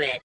it.